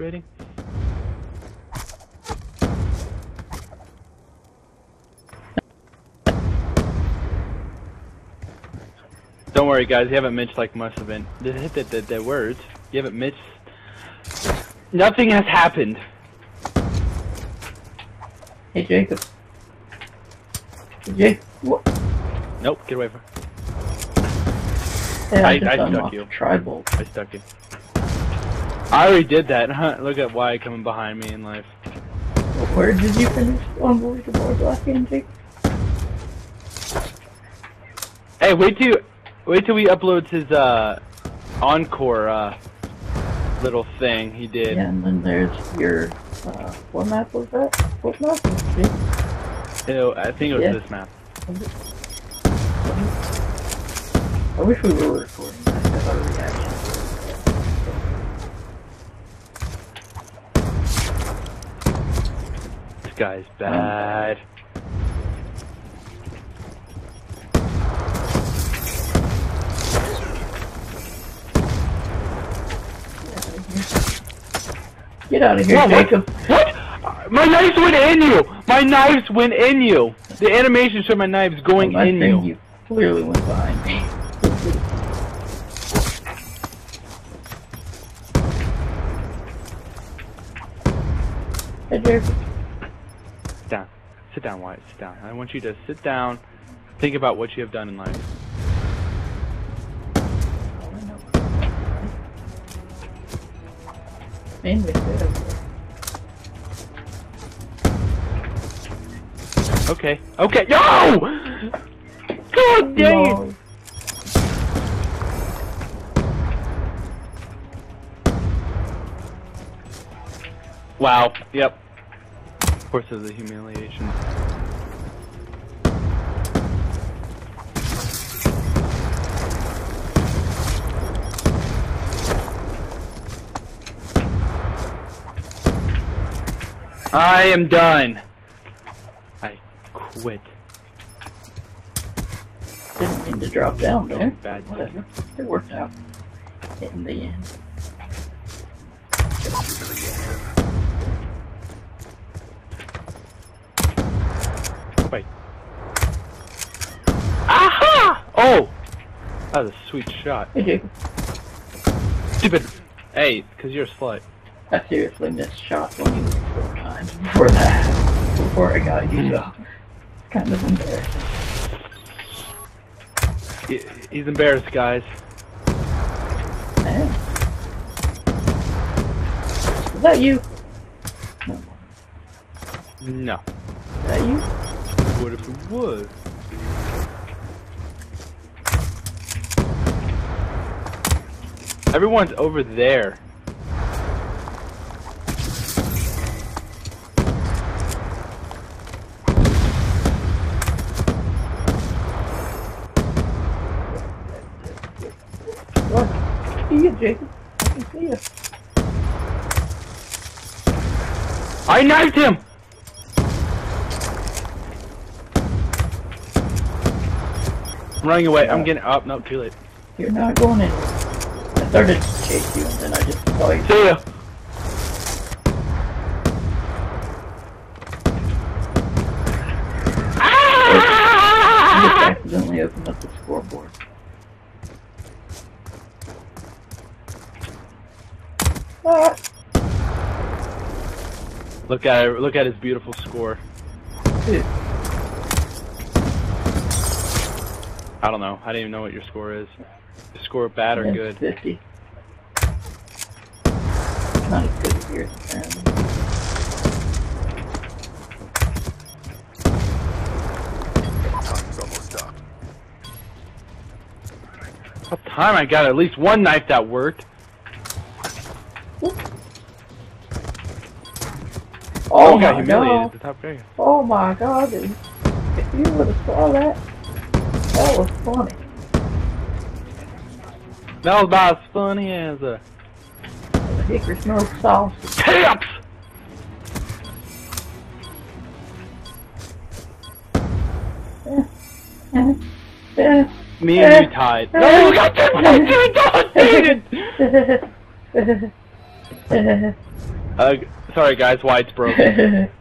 rating? Don't worry, guys. You haven't missed like must have been. The, the, the, the words. You haven't missed. Nothing has happened. Hey, Jacob. Hey, Jake. What? Nope. Get away from. Hey, I- just I stuck unlocked you. Tribal. I stuck you. I already did that. Huh? Look at why coming behind me in life. Where did you finish Unbelievable game, Jake? Hey, wait till wait till he uploads his uh encore uh little thing he did. Yeah, and then there's your, uh, what map was that? What map? Ew, I think it was Yeah. this map. I wish we were recording that as our reaction. Guy's oh. bad. Get out of here, Whoa, what? Jacob. What? My knives went in you. My knives went in you. The animation showed my knives going I in think you. you clearly went behind me. Hey, Jacob. Sit down. Wyatt. Sit down. I want you to sit down. Think about what you have done in life. I know. Mainly good. Okay. Okay. No! God dang it! Wow. Yep. Of course, there's a humiliation. I am done. I quit. Didn't mean to drop down there. Bad. Whatever. It worked out. In the end. Wait. Aha! Oh! That was a sweet shot. Stupid. Hey, because you're a slut. I seriously missed shots on you times before that. Before I got you, hmm. so. Kind of embarrassing. He- He's embarrassed, guys. Man. Is that you? No. No. Is that you? What if it was? Everyone's over there. What? See you, Jacob. I can see you. I knifed him! I'm running away. I'm getting up. No, too late. You're not going in. I started to chase you, and then I just saw you. See ya. I just Ah! accidentally opened up the scoreboard. Ah! Look at it. Look at his beautiful score. I don't know. I didn't even know what your score is. Your score bad or good? 50. Not as good as yours, apparently. Time's almost up. What time I got at least one knife that worked. Oh got my humiliated god! at the top guy. Oh my god! If you would have saw that, that was funny. That was about as funny as a hickory smoke sauce. Yeah. Me and you tied. No, you got this. You got this. Uh, sorry guys, White's broken.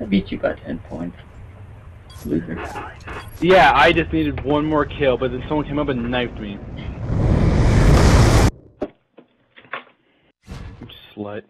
I beat you by 10 points. Loser. yeah, I just needed one more kill, but then someone came up and knifed me. Slut.